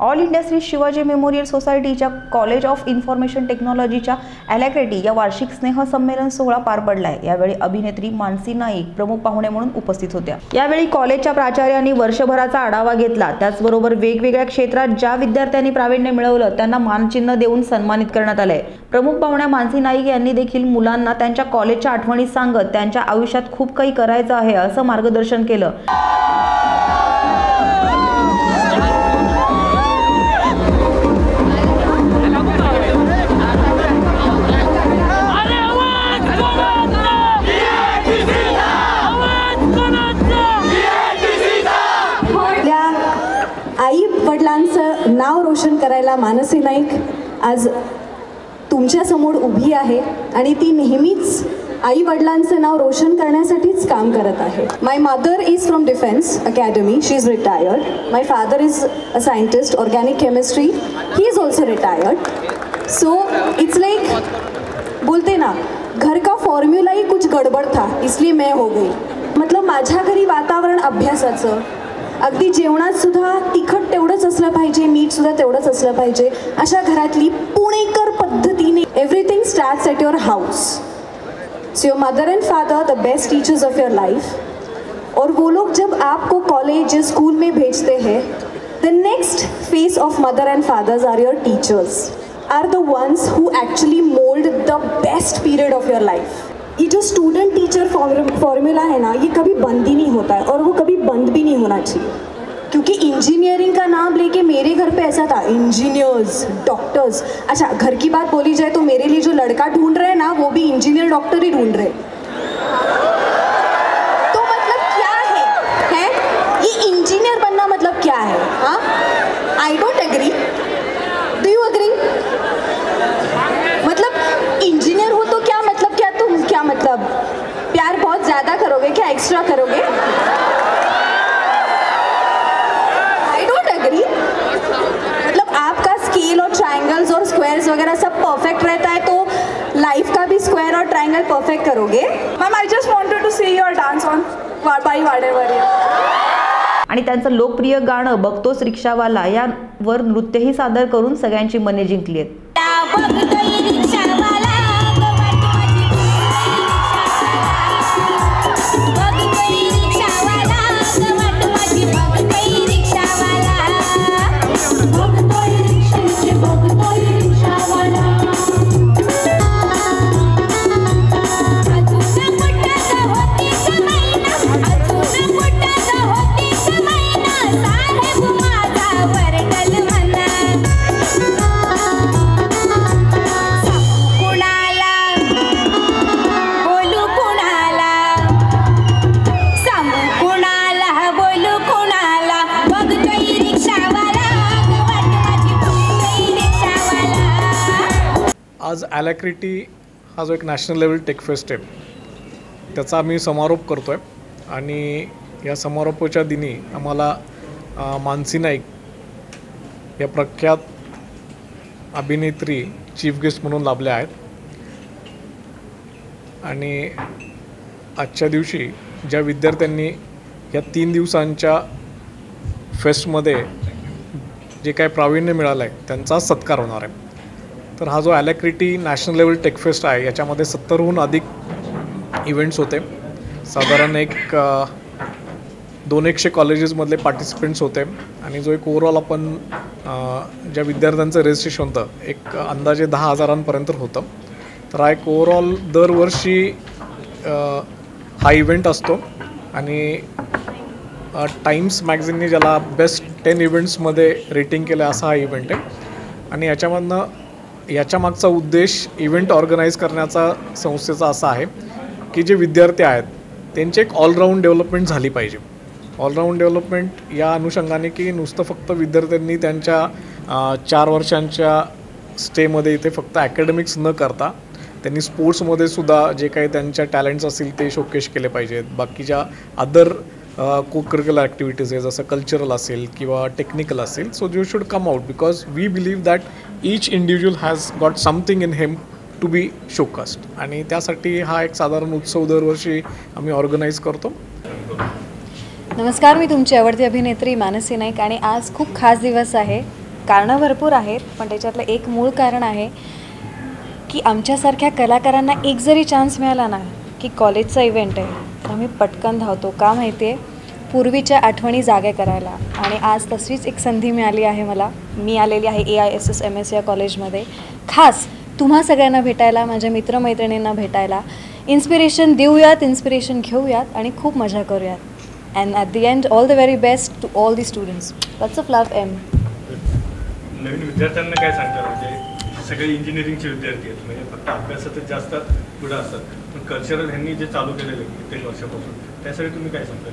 All India Shri Shivaji memorial सोसायटीच्या college of information टेक्नॉलॉजीच्या ॲलॅक्रेटी या वार्षिक स्नेहसंमेलन सोहळा पार पडलाय. यावेळी अभिनेत्री मानसी नाईक प्रमुख पाहुणे म्हणून उपस्थित होत्या. यावेळी कॉलेजच्या प्राचार्यांनी वर्षभराचा आढावा घेतला. त्याचबरोबर वेगवेगळ्या क्षेत्रात ज्या विद्यार्थ्यांनी प्रावीण्य मिळवलं त्यांना मानचिन्ह देऊन सन्मानित करण्यात आलंय. प्रमुख पाहुण्या मानसी नाईक यांनी देखील मुलांना त्यांच्या कॉलेजच्या आठवणी सांगत त्यांच्या आयुष्यात खूप काही करायचं आहे असं मार्गदर्शन केलं. करायला मानसी नाईक आज तुमच्यासमोर उभी आहे आणि ती नेहमीच आई वडिलांचं नाव रोशन करण्यासाठीच काम करत आहे. My mother is from defence academy she is retired my father is a scientist organic chemistry he is also retired so it's like बोलते ना घर का फॉर्म्युलाही कुछ गडबड था इसलिए मैं हो गई. मतलब माझ्या घरी वातावरण अभ्यासाचं अगदी जेवणात सुद्धा तिखट तेवढंच असलं पाहिजे मीठ सुद्धा तेवढंच असलं पाहिजे. अशा घरातली पुणेकर पद्धतीने everything starts at your house so your mother and father the best teachers of your life और वो लोग जब आपको कॉलेज या स्कूल में भेजते हैं the next phase of mother and fathers are your teachers are the ones who actually mould the best period of your life ये जो स्टूडेंट टीचर फॉर्मूला है ना, ये कभी बंद ही नहीं होता है और वो कभी बंद भी नहीं होना चाहिए। क्योंकि इंजीनियरिंग का नाम लेके मेरे घर पे ऐसा था इंजीनियर्स डॉक्टर्स अच्छा घर की बात बोली जाए तो मेरे लिए जो लड़का ढूंढ रहे हैं ना, वो भी इंजीनियर डॉक्टर ही ढूंढ रहे। तो मतलब क्या है, हैं? ये इंजीनियर बनना मतलब क्या है? हाँ? आई डोंट करोगे क्या एक्स्ट्रा करोगे? आई डोंट एग्री मतलब आपका स्केल और ट्रायंगल्स और स्क्वायर्स वगैरह सब परफेक्ट रहता है तो लाइफ का भी स्क्वायर और ट्रायंगल परफेक्ट करोगे? Ma'am, I just wanted to see your dance on by Vadevari. आणि त्यांचं लोकप्रिय गाणं बघतोच रिक्षावाला यावर नृत्यही सादर करून सगळ्यांची मने जिंकली आहेत. आज ॲलॅक्रिटी हा जो एक नॅशनल लेवल टेक फेस्ट आहे त्याचा आम्ही समारोप करतो आहे आणि या समारोपाच्या दिनी आम्हाला मानसी नाईक या प्रख्यात अभिनेत्री चीफ गेस्ट म्हणून लाभल्या आहेत. आणि आजच्या दिवशी ज्या विद्यार्थ्यांनी या तीन दिवसांच्या फेस्टमध्ये जे काय प्रावीण्य मिळालं आहे त्यांचा सत्कार होणार आहे. तर हा जो Alacrity national level tech fest आहे याच्यामध्ये सत्तरहून अधिक इव्हेंट्स होते. साधारण एक दोन एकशे कॉलेजेसमधले पार्टिसिपेंट्स होते. आणि जो एक ओव्हरऑल आपण ज्या विद्यार्थ्यांचं रजिस्ट्रेशन होतं एक अंदाजे दहा हजारांपर्यंत होतं. तर हा एक ओव्हरऑल दरवर्षी हा इव्हेंट असतो. आणि टाईम्स मॅगझिनने ज्याला बेस्ट टेन इव्हेंट्समध्ये रेटिंग केलं असा हा इव्हेंट आहे. आणि याच्यामधनं याच्या मागचा उद्देश इव्हेंट ऑर्गनाईज करण्याचा संस्थेचा असा आहे की जे विद्यार्थी आहेत त्यांची एक ऑलराऊंड डेव्हलपमेंट झाली पाहिजे. ऑलराऊंड डेव्हलपमेंट या अनुषंगाने की नुसतं फक्त विद्यार्थ्यांनी त्यांच्या चार वर्षांच्या स्टेमध्ये इथे फक्त ॲकॅडमिक्स न करता त्यांनी स्पोर्ट्समध्ये सुद्धा जे काही त्यांच्या टॅलेंट्स असतील ते शोकेश केले पाहिजेत. बाकीच्या अदर को करिक्युलर ॲक्टिव्हिटीज आहे जसं कल्चरल असेल किंवा टेक्निकल असेल so you should come out because we believe that each individual has got something in them to be showcased आणि त्यासाठी हा एक साधारण उत्सव दरवर्षी आम्ही ऑर्गनाईज करतो. नमस्कार मी तुमची आवडती अभिनेत्री मानसी नाईक आणि आज खूप खास दिवस आहे. कारणं भरपूर आहेत पण त्याच्यातलं एक मूळ कारण आहे की आमच्यासारख्या कलाकारांना एक जरी चान्स मिळाला ना की कॉलेजचा इव्हेंट आहे आम्ही पटकन धावतो. का माहिती आहे पूर्वीच्या आठवणी जाग्या करायला. आणि आज तशीच एक संधी मिळाली आहे मला. मी आलेली आहे A I S S M S या कॉलेजमध्ये. खास तुम्हा सगळ्यांना भेटायला माझ्या मित्रमैत्रिणींना भेटायला. इन्स्पिरेशन देऊयात इन्स्पिरेशन घेऊयात आणि खूप मजा करूयात. And at the end all the very best to all the students lots of love M नवीन विद्यार्थ्यांना काय सांगतात म्हणजे सगळे इंजिनिअरिंगचे विद्यार्थी आहेत. म्हणजे फक्त अभ्यासातच जास्त पुढे असतात. पण कल्चरल ह्यांनी जे चालू केलेलं आहे कित्येक वर्षापासून त्यासाठी तुम्ही काय सांगता?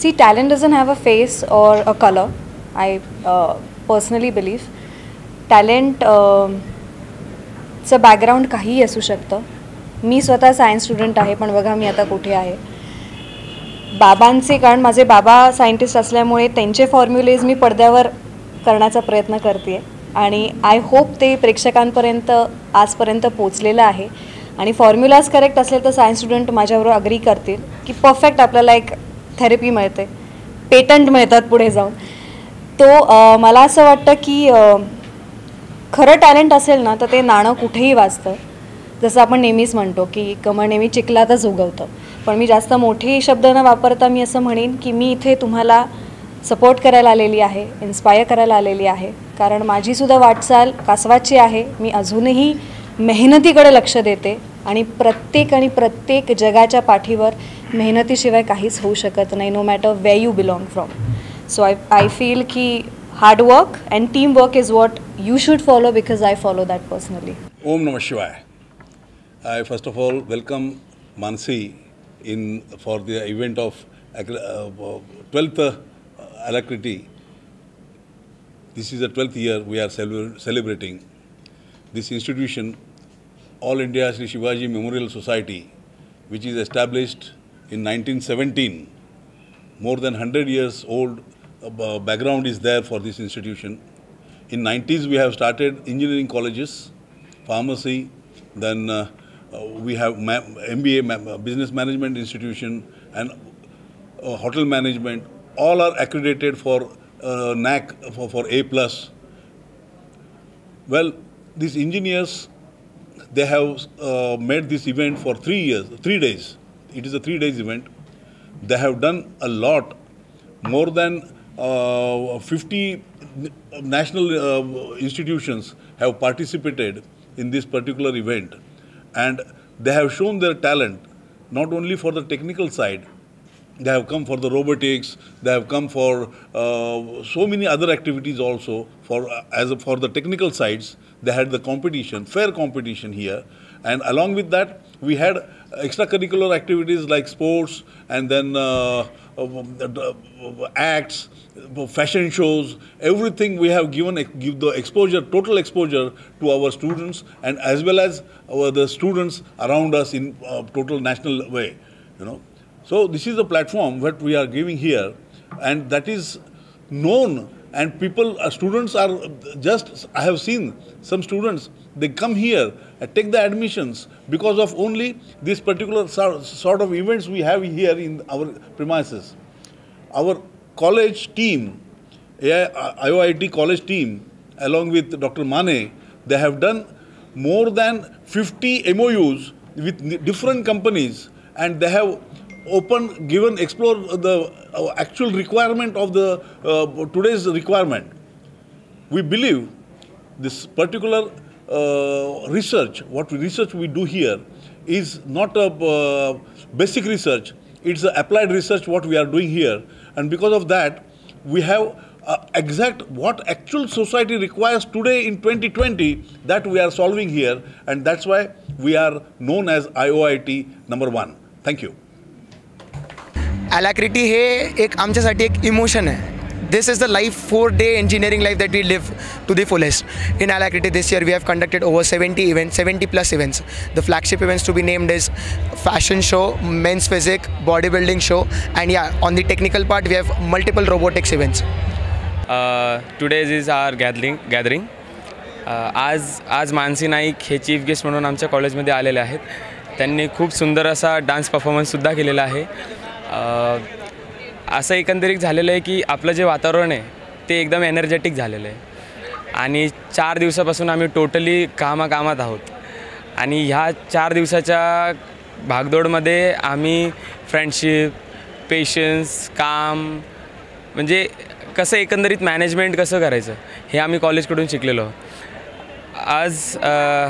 See talent doesn't have a face or a colour I personally personally talent uh, चं बॅकग्राऊंड काहीही असू शकतं. मी स्वतः सायन्स स्टुडंट आहे पण बघा मी आता कुठे आहे. बाबांचे कारण माझे बाबा सायंटिस्ट असल्यामुळे त्यांचे फॉर्म्युलेज मी पडद्यावर करण्याचा प्रयत्न करते आहे आणि आय होप ते प्रेक्षकांपर्यंत आजपर्यंत पोचलेलं आहे. आणि फॉर्म्युलाज करेक्ट असेल तर सायन्स स्टुडंट माझ्याबरोबर अग्री करतील की परफेक्ट आपल्याला एक थेरपी मिळते. पेटंट मिळतात पुढे जाऊन. तो मला असं वाटतं की खरं टॅलेंट असेल ना तर ते नाणं कुठेही वाचतं. जसं आपण नेहमीच म्हणतो की कमळ नेहमी चिखलातच उगवतं. पण मी जास्त मोठे शब्द न वापरता मी असं म्हणेन की मी इथे तुम्हाला सपोर्ट करायला आलेली आहे इन्स्पायर करायला आलेली आहे. कारण माझीसुद्धा वाटचाल कासवाची आहे. मी अजूनही मेहनतीकडे लक्ष देते आणि प्रत्येक आणि प्रत्येक जगाच्या पाठीवर मेहनतीशिवाय काहीच होऊ शकत नाही no matter way you belong from so I I feel की hard work and team work is what you should follow because I follow that personally ओम नम शिवाय। I first of all welcome Mansi in for the event of twelfth Alacrity. This is the 12th year we are celebrating. This institution, All India Sri Shivaji Memorial Society, which is established in 1917, more than 100 years old uh, background is there for this institution. In 90s we have started engineering colleges, pharmacy, then uh, we have MBA, business management institution, and uh, hotel management. All are accredited for uh, NAC for, for A plus. Well, these engineers, they have uh, made this event for three years, three days. It is a three days event. They have done a lot, more than uh, 50 national uh, institutions have participated in this particular event, and they have shown their talent not only for the technical side, they have come for the robotics. They have come for uh, so many other activities also. For uh, as a, for the technical sides, they had the competition, fair competition here, and along with that, we had extracurricular activities like sports and then uh, uh, acts, fashion shows. Everything we have given give the exposure, total exposure to our students, and as well as our, the students around us in uh, total national way. You know. So this is the platform that we are giving here, and that is known. And people, uh, students are just. I have seen some students. They come here and take the admissions because of only this particular sor- sort of events we have here in our premises. Our college team, IOIT college team, along with Dr. Mane, they have done more than 50 MOUs with different companies, and they have open given explore the uh, actual requirement of the uh, today's requirement. We believe this particular uh, research what research we do here is not a uh, basic research. It's a applied research what we are doing here. And because of that we have uh, exact what actual society requires today in 2020 that we are solving here. And that's why we are known as IOIT number 1 thank you Alacrity हे एक आमच्यासाठी एक emotion आहे. This is the life four day engineering life that we live to the fullest in Alacrity this year we have conducted over seventy event seventy plus events the flagship events to be named is fashion show men's physique body building show and या on the technical part we have multiple robotics events today's is our gathering gathering आज आज मानसी नाईक हे chief guest म्हणून आमच्या कॉलेजमध्ये आलेले आहेत. त्यांनी खूप सुंदर असा डान्स परफॉर्मन्ससुद्धा केलेला आहे. असं एकंदरीत झालेलं आहे की आपलं जे वातावरण आहे ते एकदम एनर्जेटिक झालेलं आहे. आणि चार दिवसापासून आम्ही टोटली कामाकामात आहोत. आणि ह्या चार दिवसाच्या भागदौडमध्ये आम्ही फ्रेंडशिप पेशन्स काम म्हणजे कसं एकंदरीत मॅनेजमेंट कसं करायचं हे आम्ही कॉलेजकडून शिकलेलो आज आ,